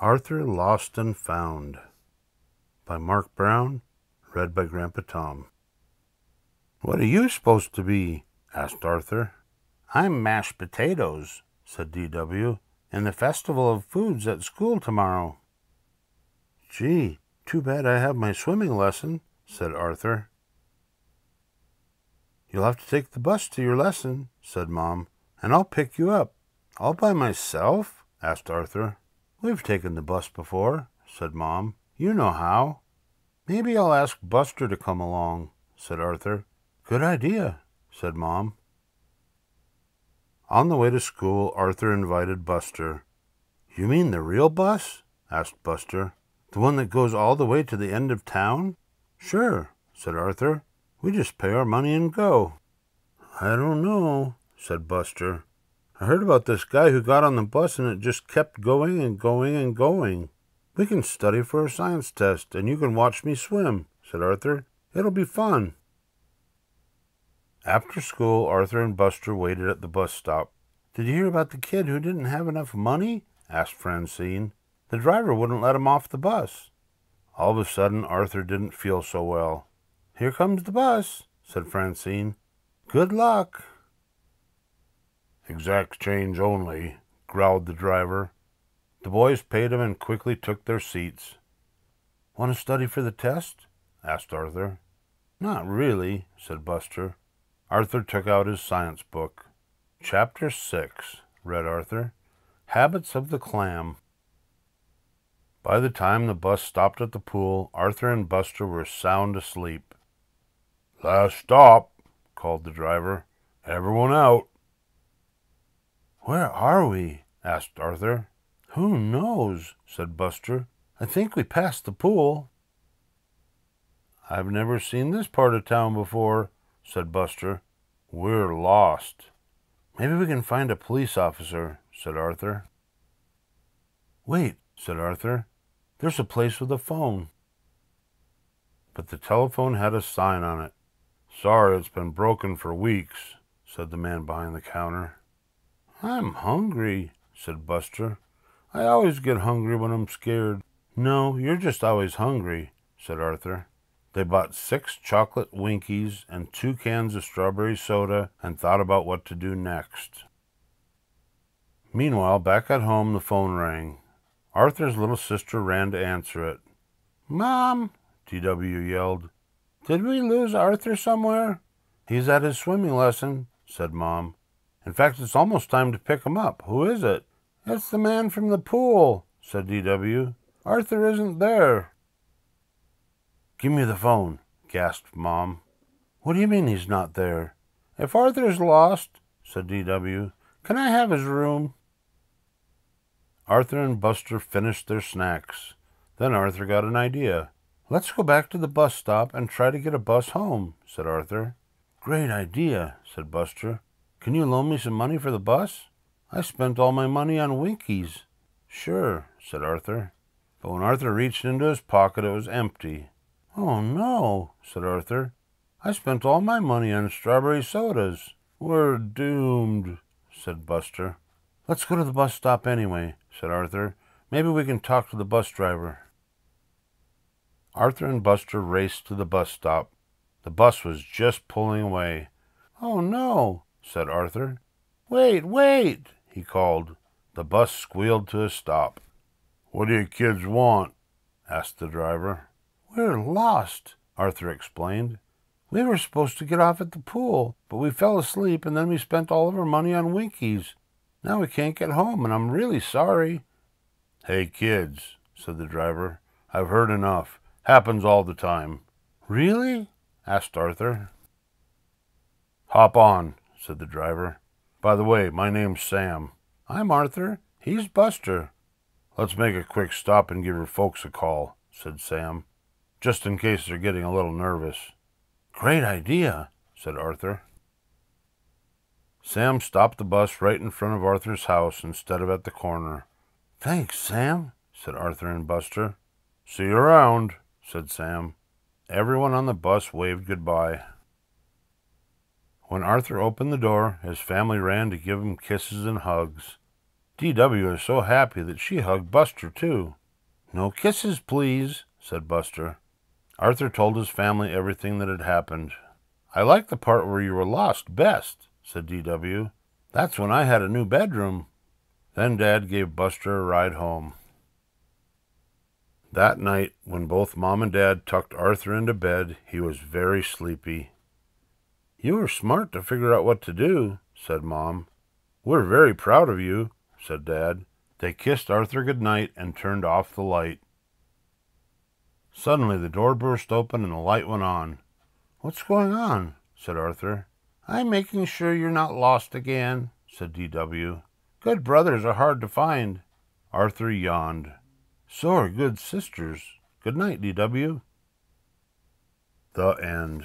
Arthur Lost and Found by Marc Brown, read by Grandpa Tom. What are you supposed to be? asked Arthur. I'm mashed potatoes, said D.W., in the Festival of Foods at school tomorrow. Gee, too bad I have my swimming lesson, said Arthur. You'll have to take the bus to your lesson, said Mom, and I'll pick you up. All by myself? asked Arthur. We've taken the bus before, said Mom. You know how. Maybe I'll ask Buster to come along, said Arthur. Good idea, said Mom. On the way to school, Arthur invited Buster. You mean the real bus? asked Buster. The one that goes all the way to the end of town? Sure, said Arthur. We just pay our money and go. I don't know, said Buster. I heard about this guy who got on the bus and it just kept going and going and going. We can study for a science test and you can watch me swim, said Arthur. It'll be fun. After school, Arthur and Buster waited at the bus stop. Did you hear about the kid who didn't have enough money? asked Francine. The driver wouldn't let him off the bus. All of a sudden, Arthur didn't feel so well. Here comes the bus, said Francine. Good luck. Exact change only, growled the driver. The boys paid him and quickly took their seats. Want to study for the test? asked Arthur. Not really, said Buster. Arthur took out his science book. Chapter 6, read Arthur. Habits of the Clam. By the time the bus stopped at the pool, Arthur and Buster were sound asleep. Last stop, called the driver. Everyone out. Where are we? asked Arthur. Who knows? said Buster. I think we passed the pool. I've never seen this part of town before, said Buster. We're lost. Maybe we can find a police officer, said Arthur. Wait, said Arthur. There's a place with a phone. But the telephone had a sign on it. Sorry, it's been broken for weeks, said the man behind the counter. I'm hungry, said Buster. I always get hungry when I'm scared. No, you're just always hungry, said Arthur. They bought six chocolate Winkies and two cans of strawberry soda and thought about what to do next. Meanwhile, back at home, the phone rang. Arthur's little sister ran to answer it. Mom, D.W. yelled. Did we lose Arthur somewhere? He's at his swimming lesson, said Mom. In fact, it's almost time to pick him up. Who is it? It's the man from the pool, said D.W. Arthur isn't there. Give me the phone, gasped Mom. What do you mean he's not there? If Arthur's lost, said D.W., can I have his room? Arthur and Buster finished their snacks. Then Arthur got an idea. Let's go back to the bus stop and try to get a bus home, said Arthur. Great idea, said Buster. Can you loan me some money for the bus? I spent all my money on Winkies. Sure, said Arthur. But when Arthur reached into his pocket, it was empty. Oh, no, said Arthur. I spent all my money on strawberry sodas. We're doomed, said Buster. Let's go to the bus stop anyway, said Arthur. Maybe we can talk to the bus driver. Arthur and Buster raced to the bus stop. The bus was just pulling away. Oh, no, said Arthur. Wait, wait, he called. The bus squealed to a stop. What do you kids want? asked the driver. We're lost, Arthur explained. We were supposed to get off at the pool, but we fell asleep and then we spent all of our money on Winkies. Now we can't get home, and I'm really sorry. Hey, kids, said the driver. I've heard enough. Happens all the time. Really? asked Arthur. Hop on, said the driver. By the way, my name's Sam. I'm Arthur. He's Buster. Let's make a quick stop and give your folks a call, said Sam, just in case they're getting a little nervous. Great idea, said Arthur. Sam stopped the bus right in front of Arthur's house instead of at the corner. Thanks, Sam, said Arthur and Buster. See you around, said Sam. Everyone on the bus waved goodbye. When Arthur opened the door, his family ran to give him kisses and hugs. D.W. was so happy that she hugged Buster, too. No kisses, please, said Buster. Arthur told his family everything that had happened. I like the part where you were lost best, said D.W. That's when I had a new bedroom. Then Dad gave Buster a ride home. That night, when both Mom and Dad tucked Arthur into bed, he was very sleepy. You were smart to figure out what to do, said Mom. We're very proud of you, said Dad. They kissed Arthur good night and turned off the light. Suddenly the door burst open and the light went on. What's going on? said Arthur. I'm making sure you're not lost again, said D.W. Good brothers are hard to find. Arthur yawned. So are good sisters. Good night, D.W. The end.